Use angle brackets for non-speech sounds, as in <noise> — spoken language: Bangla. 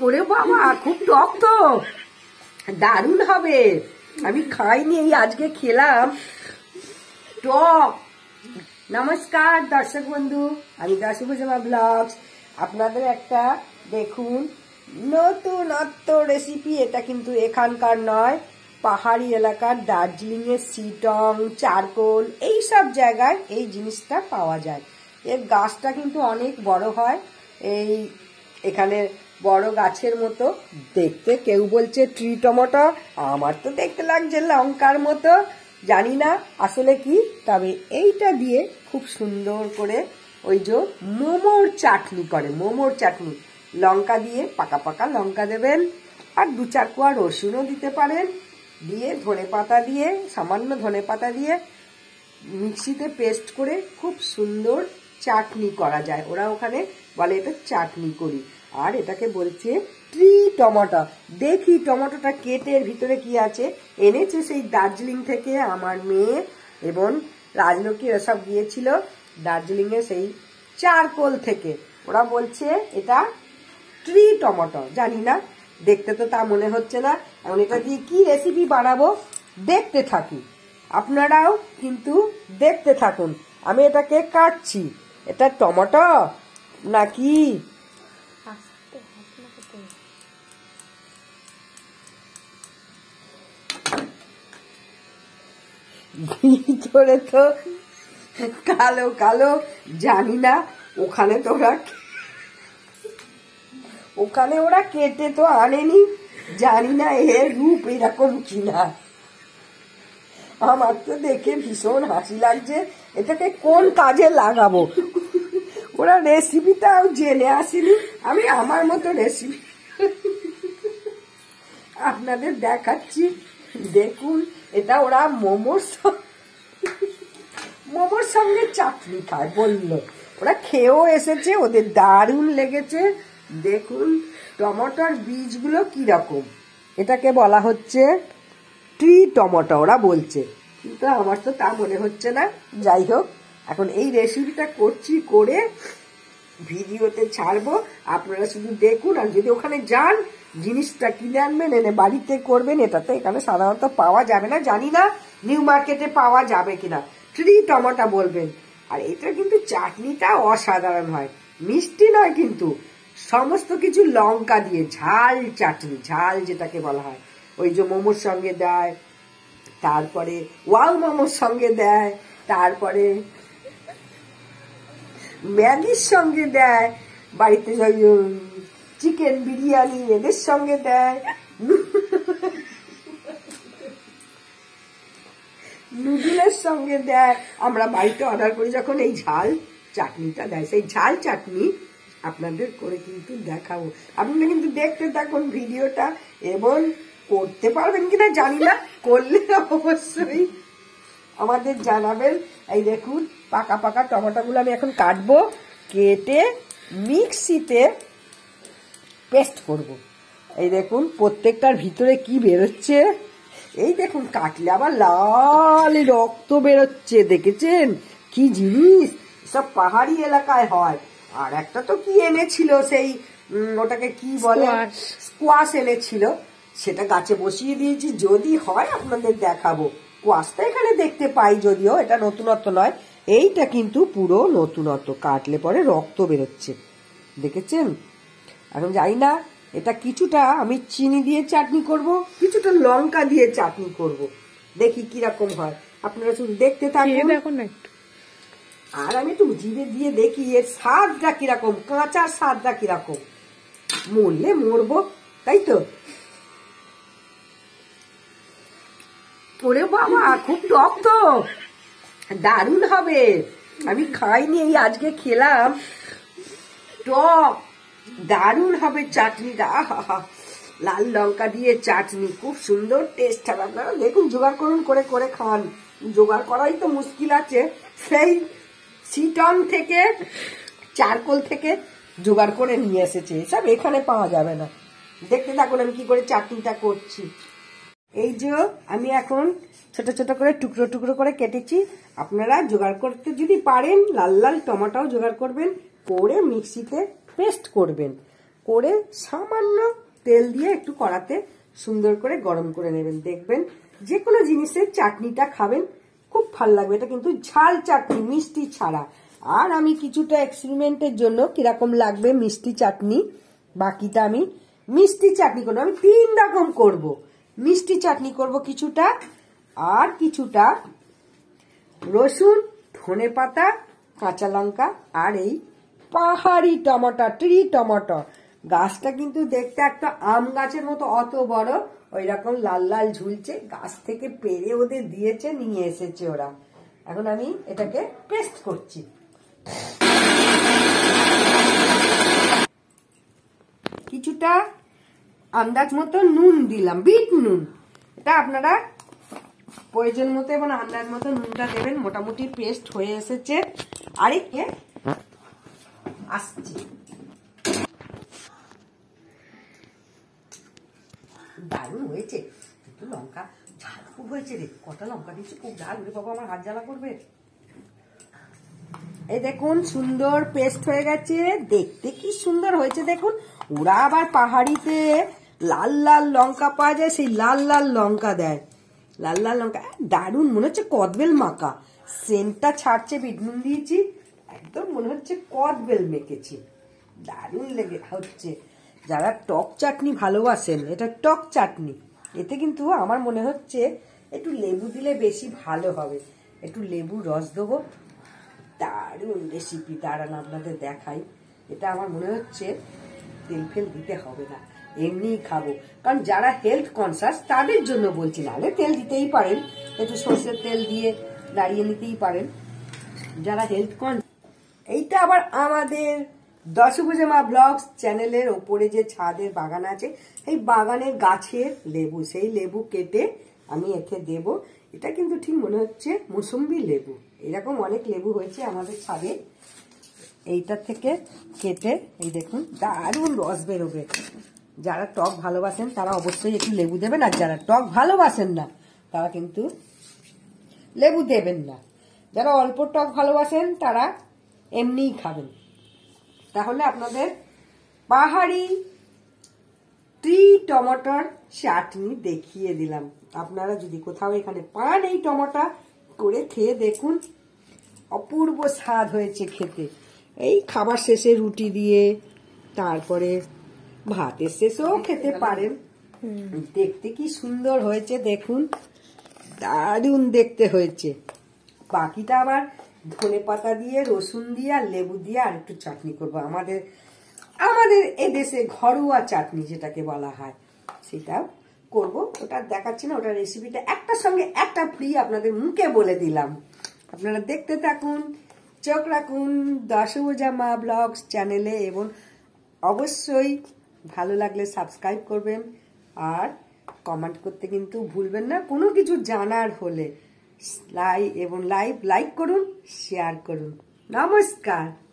ওরে বাবা, খুব টক তো। দারুণ হবে। আমি খাইনি, এই আজকে খেলাম। টক। নমস্কার, দর্শক বন্ধু। আমি দাসুভুজমা ব্লগস। আপনাদের একটা, দেখুন, নতুনত্ব রেসিপি এটা কিন্তু এখানকার নয়, পাহাড়ি এলাকার দার্জিলিং এর সিটং, চারকোল এই সব জায়গায় এই জিনিসটা পাওয়া যায়। এর গাছটা কিন্তু অনেক বড় হয়। এই এখানে বড় গাছের মতো। দেখতে কেউ বলছে ট্রি টমেটো আমার তো দেখতে লাগছে লঙ্কার মতো। জানি না আসলে কি, তবে এইটা দিয়ে খুব সুন্দর করে ওই যে মোমোর চাটনি করে, মোমোর চাটনি। লঙ্কা দিয়ে পাকা পাকা লঙ্কা দেবেন, আর দু চার কোয়া রসুনও দিতে পারেন। দিয়ে ধনে পাতা দিয়ে, সামান্য ধনে পাতা দিয়ে মিক্সিতে পেস্ট করে খুব সুন্দর চাটনি করা যায়। ওরা ওখানে বলে এটা চাটনি করি। আর এটাকে বলছে ট্রি টমেটো। দেখি টমেটোটা কেটে এর ভিতরে কি আছে? এনেছে সেই দার্জিলিং থেকে আমার মেয়ে এবং রাজলক্ষ্মী, এরা সব গিয়েছিল দার্জিলিংয়ে সেই চারকোল থেকে। ওরা বলছে এটা ট্রি টমেটো। জানি না, দেখতে তো তা মনে হচ্ছে না। এখন এটা দিয়ে কি রেসিপি বানাবো? দেখতে থাকি। আপনারাও কিন্তু দেখতে থাকুন। আমি এটাকে কাটছি। এটা টমেটো নাকি <laughs> ভিতরে তো কালো কালো জানি না, ওখানে তো ওরা ওখানে ওরা কেটে তো আনেনি, জানি না এর রূপ এরকম কিনা। আমার তো দেখে ভীষণ হাসি লাগছে, এটাকে কোন কাজে লাগাবো? ওরা রেসিপিটাও জেনে আসেনি, আমি আমার মতো রেসিপি আপনাদের দেখাচ্ছি, দেখুন। এটা ওরা মোমোর মোমোর সঙ্গে চাটনি খায়, বলল। ওরা খেয়েও এসেছে, ওদের দারুণ লেগেছে। দেখুন, টমেটোর বীজগুলো কীরকম। এটাকে বলা হচ্ছে ট্রি টমেটো, ওরা বলছে। কিন্তু আমার তো তা মনে হচ্ছে না। যাই হোক, এখন এই রেসিপিটা করছি করে ভিডিওতে ছাড়বো। আপনারা শুধু দেখুন, আর যদি ওখানে যান জিনিসটা কিনে আনবেন, এনে বাড়িতে করবেন এটা তো এখানে সাধারণত পাওয়া যাবে না। জানি না নিউ মার্কেটে পাওয়া যাবে কিনা। ট্রি টমাটা বলবেন। আর এটা কিন্তু চাটনিটা অসাধারণ হয়। মিষ্টি নয় কিন্তু, সমস্ত কিছু লঙ্কা দিয়ে, ঝাল চাটনি, ঝাল যেটাকে বলা হয়। ওই যে মোমোর সঙ্গে দেয়, তারপরে ওয়াল মোমোর সঙ্গে দেয়, তারপরে ম্যাগির সঙ্গে দেয়। বাড়িতে চিকেন বিরিয়ানি এদের সঙ্গে দেয়। নুডলের সঙ্গে দেয়। আমরা বাড়িতে অর্ডার করি যখন এই ঝাল চাটনিটা দেয়। সেই ঝাল চাটনি আপনাদের করে কিন্তু দেখাবো। আপনারা কিন্তু দেখতে থাকুন ভিডিওটা এবং করতে পারবেন কিনা জানি না। করলে অবশ্যই আমাদের জানাবেন। এই দেখুন, পাকা পাকা টমেটোগুলো আমি এখন কাটবো, কেটে মিক্সিতে পেস্ট করব। এই দেখুন প্রত্যেকটার ভিতরে কি বেরোচ্ছে? এই দেখুন কাটলে আবার লাল রক্ত বেরোচ্ছে দেখেছেন? কি জিনিস? সব পাহাড়ি এলাকায় হয়। আর একটা তো কি এনেছিল সেই ওটাকে কি বলে? স্কোয়াশ এনেছিল। সেটা গাছে বসিয়ে দিয়েছি। যদি হয় আপনাদের দেখাবো। কোয়াশটা এখানে দেখতে পাই যদিও এটা নতুনত্ব নয়। এইটা কিন্তু পুরো নতুনত্ব। কাটলে পরে রক্ত বেরোচ্ছে। দেখেছেন? এখন যাই না এটা কিছুটা আমি চিনি দিয়ে চাটনি করব কিছুটা লঙ্কা দিয়ে চাটনি করব। দেখি কীরকম হয়। আপনারা শুধু দেখতে থাকুন। আর আমি একটু জিরে দিয়ে দেখি এর স্বাদটা কীরকম কাঁচার স্বাদটা কীরকম মরলে মরবো তাই তো? ওরে বাবা খুব টক তো। দারুণ হবে। আমি খাইনি এই আজকে খেলাম। টক। দারুণ হবে চাটনিটা আহা লাল লঙ্কা দিয়ে চাটনি, খুব সুন্দর টেস্ট হবে। আপনারা দেখুন, জোগাড় করুন, করে করে খান জোগাড় করাই তো মুশকিল আছে। সেই সিটন থেকে, চারকোল থেকে জোগাড় করে নিয়ে এসেছে। সব এখানে পাওয়া যাবে না। দেখতে থাকুন আমি কি করে চাটনিটা করছি। এই যে আমি এখন ছোট ছোট করে টুকরো টুকরো করে কেটেছি। আপনারা জোগাড় করতে যদি পারেন, লাল লাল টমাটাও জোগাড় করবেন। করে মিক্সিতে পেস্ট করবেন। করে সামান্য তেল দিয়ে একটু কড়াতে সুন্দর করে গরম করে নেবেন। দেখবেন যে কোনো জিনিসের চাটনিটা খাবেন, খুব ভালো লাগবে। এটা কিন্তু ঝাল চাটনি, মিষ্টি ছাড়া। আর আমি কিছুটা এক্সপেরিমেন্টের জন্য কীরকম লাগবে মিষ্টি চাটনি, বাকিটা আমি মিষ্টি চাটনি করব। আমি তিন রকম করব। মিষ্টি চাটনি করব কিছুটা আর কিছুটা রসুন ধনে পাতা কাঁচা লঙ্কা আর এই পাহাড়ি টমেটো, ট্রি টমেটো। গাছটা কিন্তু দেখতে একটা আম গাছের মতো, অত বড়। ওই রকম লাল লাল ঝুলছে। গাছ থেকে পেরে ওদের দিয়েছে, নিয়ে এসেছে ওরা। এখন আমি এটাকে পেস্ট করছি। কিছুটা আন্দাজ মতো নুন দিলাম, বিট নুন। এটা আপনারা প্রয়োজন মতো এবং আন্দাজ মতো নুনটা দেবেন। মোটামুটি পেস্ট হয়ে এসেছে। আরেককে আসছি দারুণ হয়েছে কিন্তু লঙ্কা, ঝাল খুব হয়েছে রে। কটা লঙ্কা দিচ্ছি খুব ঝাল রে বাবা, আমার হাত জ্বালা করবে। এই দেখুন, সুন্দর পেস্ট হয়ে গেছে। দেখতে কি সুন্দর হয়েছে দেখুন। ওরা আবার পাহাড়িতে লাল লাল লঙ্কা পাওয়া যায়, সেই লাল লাল লঙ্কা দেয়। লাল লাল লঙ্কা দারুণ, মনে হচ্ছে কদবেল মাকা সেন্টটা ছাড়ছে বিটনুন দিয়েছি। একদম মনে হচ্ছে কদবেল মেখেছি। দারুণ লেগে হচ্ছে। যারা টক চাটনি ভালোবাসেন, এটা টক চাটনি। এতে কিন্তু আমার মনে হচ্ছে একটু লেবু দিলে বেশি ভালো হবে। একটু লেবু রস দেবো। দারুণ রেসিপি দাঁড়ান আপনাদের দেখাই। এটা আমার মনে হচ্ছে তেল ফেল দিতে হবে না। এমনিই খাব। কারণ যারা হেলথ কনসাস তাদের জন্য বলছি, নাহলে তেল দিতেই পারেন। একটু সর্ষের তেল দিয়ে দাঁড়িয়ে নিতেই পারেন। যারা হেলথ কন এইটা আবার আমাদের দশভুজামা ব্লগস চ্যানেলের ওপরে যে ছাদের বাগান আছে, এই বাগানের গাছের লেবু, সেই লেবু কেটে আমি একে দেব। এটা কিন্তু ঠিক মনে হচ্ছে মুসম্বি লেবু। এরকম অনেক লেবু হয়েছে আমাদের ছাদে। এইটা থেকে কেটে, এই দেখুন, দারুণ রস বেরোবে। যারা টক ভালোবাসেন তারা অবশ্যই একটু লেবু দেবেন, আর যারা টক ভালোবাসেন না, তারা কিন্তু লেবু দেবেন না। যারা অল্প টক ভালোবাসেন তারা এমনিই খাবেন। তাহলে আপনাদের পাহাড়ি ট্রি টমেটোর চাটনি দেখিয়ে দিলাম। আপনারা যদি কোথাও এখানে পান এই টমেটো করে খেয়ে দেখুন। অপূর্ব স্বাদ হয়েছে খেতে। এই খাবার শেষে রুটি দিয়ে তারপরে ভাতের শেষেও খেতে পারেন। দেখতে কি সুন্দর হয়েছে দেখুন। দারুণ দেখতে হয়েছে। বাকিটা আবার ধনে পাতা দিয়ে, রসুন দিয়ে আর লেবু দিয়ে আর একটু চাটনি করব। আমাদের আমাদের এদেশে ঘরোয়া চাটনি যেটাকে বলা হয়, সেটা করব। ওটা দেখাচ্ছি না, ওটা রেসিপিটা একটার সঙ্গে একটা ফ্রি আপনাদের মুখে বলে দিলাম। আপনারা দেখতে থাকুন, চোখ রাখুন, দশভুজা মা ব্লগস চ্যানেলে এবং অবশ্যই ভালো লাগলে সাবস্ক্রাইব করবেন আর কমেন্ট করতে কিন্তু ভুলবেন না। কোনো কিছু জানার হলে লাইক এবং লাইভ লাইক করুন শেয়ার করুন। নমস্কার।